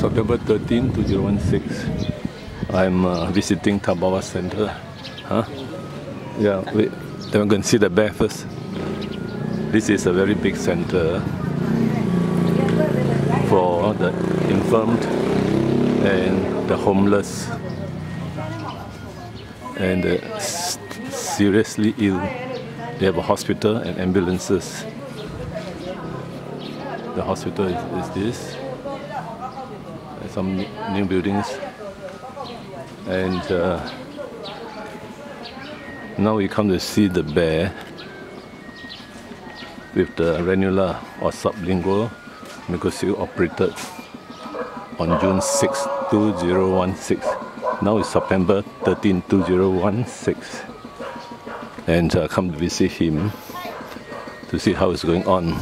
September 13, 2016. I'm uh, visiting Thabawar Center. Huh? Yeah, wait. Then going to see the bear first. This is a very big center for the infirmed and the homeless and the seriously ill. They have a hospital and ambulances. The hospital is, is this. Some new buildings. And uh, now we come to see the bear with the ranula or sublingual mucocele operated on June 6, 2016. Now it's September 13, 2016. And uh, come to visit him to see how it's going on.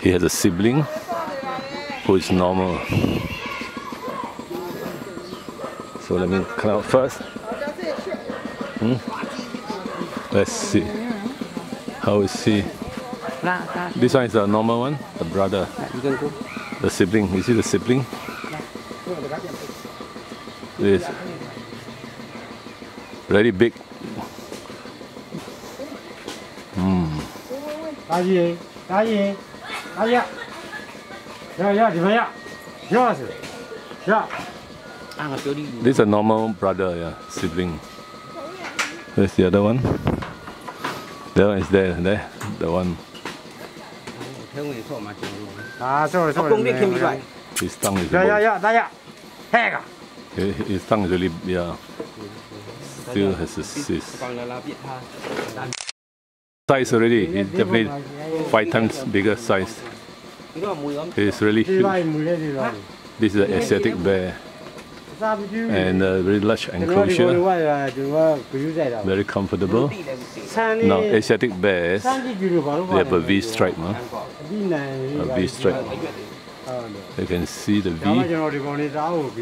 He has a sibling who is normal. So let me come out first. Hmm? Let's see. How is he? This one is the normal one, the brother, the sibling. You see the sibling? This very big. 大 yeah, yeah, yeah. Yes, Yeah. This is a normal brother, yeah, sibling. Where's the other one? The one is there, there, the one. Ah, sorry, sorry. His tongue is. Yeah, yeah, yeah, yeah. Hey. His tongue is really, yeah. Still has a cyst. Size already, it's definitely five times bigger size. It's really huge. This is an Asiatic bear and a very large enclosure, very comfortable. Now, Asiatic bears, they have a V stripe, no? a V stripe. You can see the V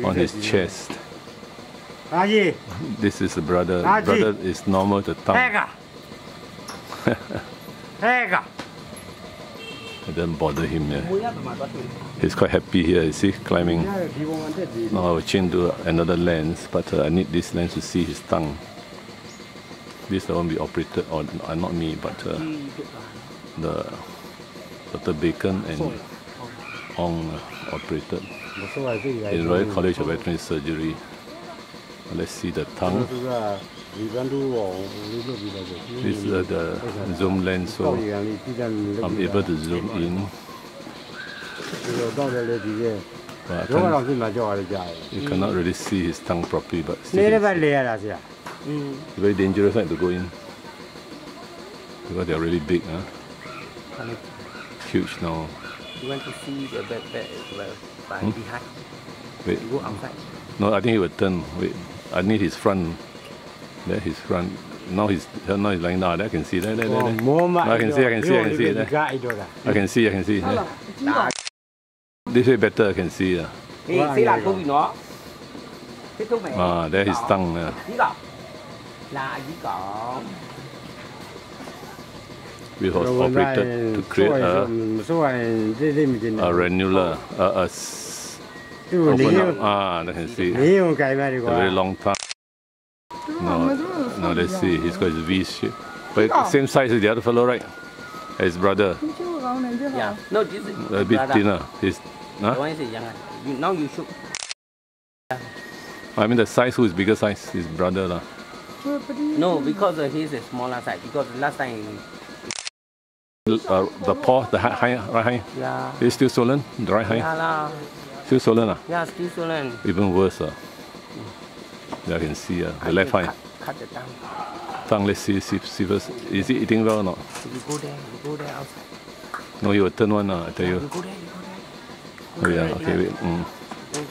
on his chest. This is the brother. Brother is normal to thumb. I didn't bother him. Yeah. He's quite happy here, you see, climbing. Now I will change to another lens, but uh, I need this lens to see his tongue. This the one be operated on, uh, not me, but uh, the Dr. Bacon and Ong operated in Royal College of Veterinary Surgery. Let's see the tongue. This is the zoom lens, so I'm able to zoom in. But you cannot really see his tongue properly, but see very dangerous right, to go in because they are really big, huh? Huge now. You want to see the back back well, by hmm? behind? Wait. You go outside. No, I think it will turn. Wait. I need his front. There, his front. Now he's now he's lying down. I can see. There, there, there. there. Oh, no, I can see. I can see. I can see. There. I can see. I can see. There. This way better. I can see. Yeah. Ah, there his tongue. Yeah. We have operated to create a, a ranula, a, a Ooh, open. Ah, let can see. It's a very long time. No, no, let's see. He's got his V shape. But oh. same size as the other fellow, right? His brother. Yeah. No, this is a bit brother. thinner. His, huh? The one is younger. You, now you should. Yeah. I mean the size. Who is bigger size? His brother, lah. No, because uh, he's a smaller size. Because last time. He... Uh, the paw, the high, right high. Yeah. Is still swollen, the right high. Yeah, lah. Still swollen, ah. yeah still swollen Even worse, ah. Yeah, I can see, ah. The I left eye. cut, cut the tongue Tongue. Let's see, see, see first. Is he eating well or not? you go there you go there outside No, he will turn one, ah. I tell you. you go there you go there Oh yeah. Okay, wait. Mm.